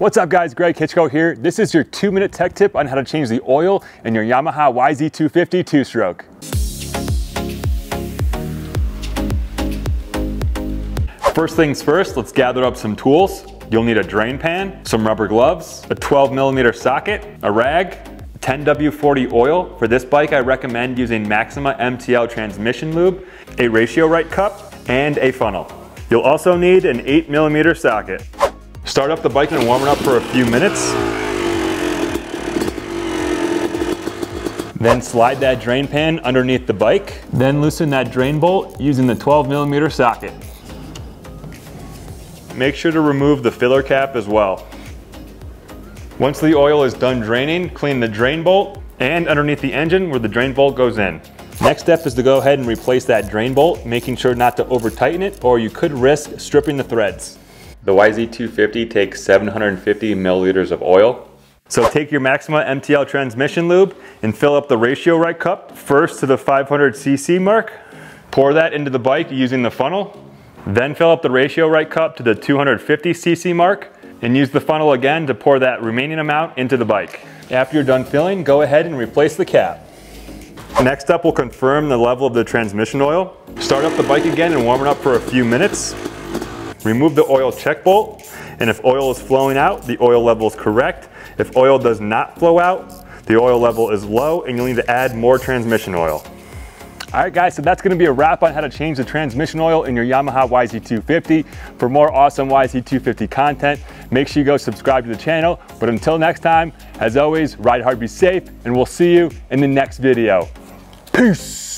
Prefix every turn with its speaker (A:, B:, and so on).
A: What's up guys, Greg Hitchko here. This is your two minute tech tip on how to change the oil in your Yamaha YZ250 two-stroke. First things first, let's gather up some tools. You'll need a drain pan, some rubber gloves, a 12 millimeter socket, a rag, 10W40 oil. For this bike, I recommend using Maxima MTL transmission lube, a Ratio Rite cup, and a funnel. You'll also need an 8 millimeter socket. Start up the bike and warm it up for a few minutes. Then slide that drain pan underneath the bike. Then loosen that drain bolt using the 12 millimeter socket. Make sure to remove the filler cap as well. Once the oil is done draining, clean the drain bolt and underneath the engine where the drain bolt goes in. Next step is to go ahead and replace that drain bolt, making sure not to over tighten it or you could risk stripping the threads. The YZ250 takes 750 milliliters of oil. So take your Maxima MTL transmission lube and fill up the Ratio Rite cup first to the 500cc mark. Pour that into the bike using the funnel. Then fill up the Ratio Rite cup to the 250cc mark and use the funnel again to pour that remaining amount into the bike. After you're done filling, go ahead and replace the cap. Next up, we'll confirm the level of the transmission oil. Start up the bike again and warm it up for a few minutes. Remove the oil check bolt, and if oil is flowing out, the oil level is correct. If oil does not flow out, the oil level is low and you'll need to add more transmission oil. All right guys, so that's gonna be a wrap on how to change the transmission oil in your Yamaha YZ250. For more awesome YZ250 content, make sure you go subscribe to the channel. But until next time, as always, ride hard, be safe, and we'll see you in the next video. Peace.